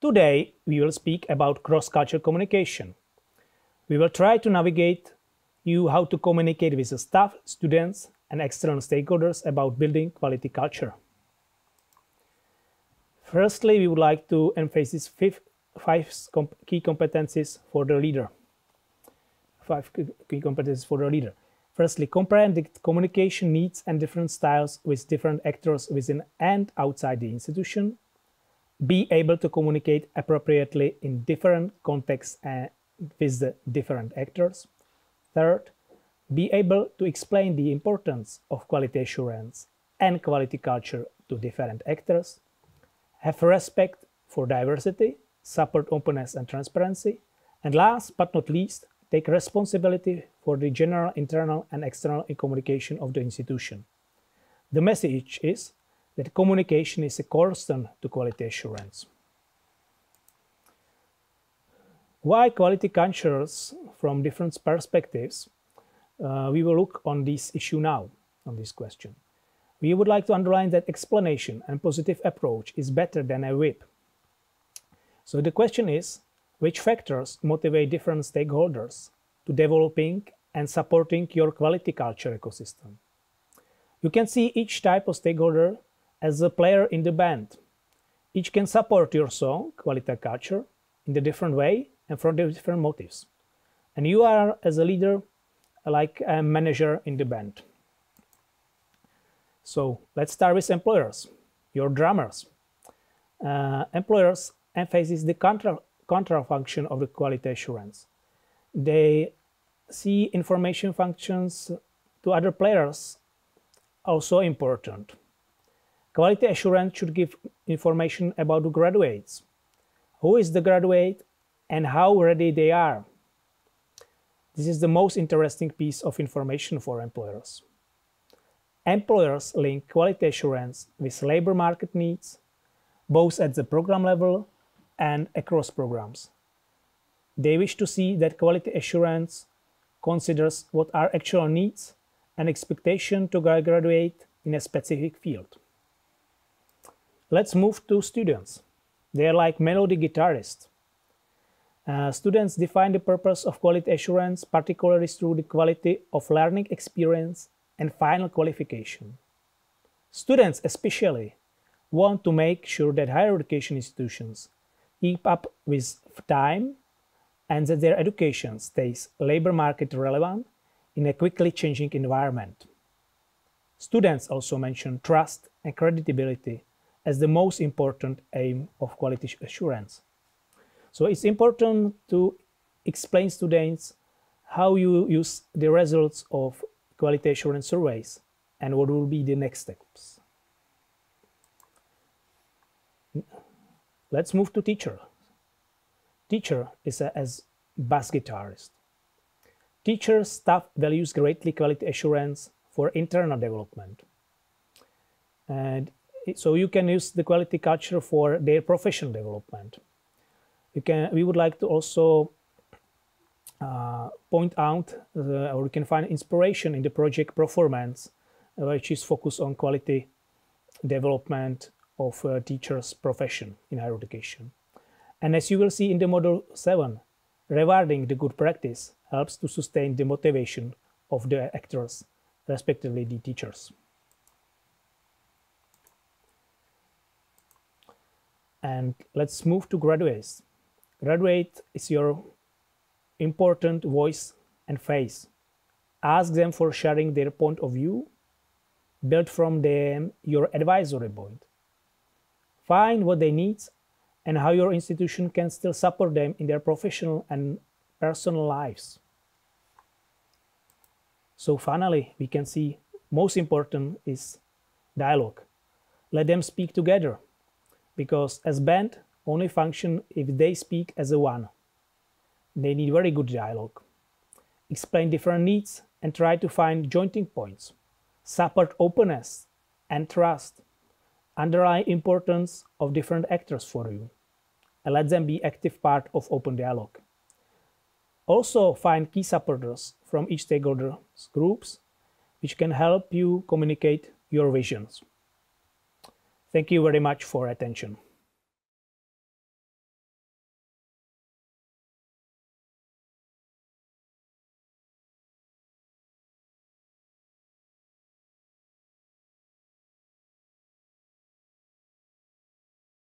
Today, we will speak about cross-cultural communication. We will try to navigate you how to communicate with the staff, students, and external stakeholders about building quality culture. Firstly, we would like to emphasize five, five key competencies for the leader. Five key competencies for the leader. Firstly, comprehend the communication needs and different styles with different actors within and outside the institution. Be able to communicate appropriately in different contexts and with the different actors. Third, be able to explain the importance of quality assurance and quality culture to different actors. Have respect for diversity, support openness and transparency. And last but not least, take responsibility for the general internal and external communication of the institution. The message is that communication is a cornerstone to quality assurance. Why quality cultures from different perspectives? Uh, we will look on this issue now, on this question. We would like to underline that explanation and positive approach is better than a whip. So the question is, which factors motivate different stakeholders to developing and supporting your quality culture ecosystem? You can see each type of stakeholder as a player in the band. Each can support your song, quality culture, in a different way and from different motives. And you are, as a leader, like a manager in the band. So let's start with employers, your drummers. Uh, employers emphasize the contra, contra function of the quality assurance. They see information functions to other players also important. Quality assurance should give information about the graduates. Who is the graduate and how ready they are. This is the most interesting piece of information for employers. Employers link quality assurance with labor market needs, both at the program level and across programs. They wish to see that quality assurance considers what are actual needs and expectation to graduate in a specific field. Let's move to students. They are like melody guitarists. Uh, students define the purpose of quality assurance, particularly through the quality of learning experience and final qualification. Students especially want to make sure that higher education institutions keep up with time and that their education stays labor market relevant in a quickly changing environment. Students also mention trust and credibility as the most important aim of quality assurance. So it's important to explain students how you use the results of quality assurance surveys and what will be the next steps. Let's move to teacher. Teacher is a, as bass guitarist. Teacher staff values greatly quality assurance for internal development. And so you can use the quality culture for their professional development. You can we would like to also uh, point out uh, or you can find inspiration in the project performance uh, which is focused on quality development of uh, teachers profession in higher education. And as you will see in the model 7 rewarding the good practice helps to sustain the motivation of the actors respectively the teachers and let's move to graduates Graduate is your important voice and face. Ask them for sharing their point of view. Build from them your advisory board. Find what they need and how your institution can still support them in their professional and personal lives. So finally, we can see most important is dialogue. Let them speak together because as band, only function if they speak as a one. They need very good dialogue. Explain different needs and try to find jointing points. Support openness and trust. Underline importance of different actors for you. And let them be active part of open dialogue. Also find key supporters from each stakeholders groups which can help you communicate your visions. Thank you very much for attention.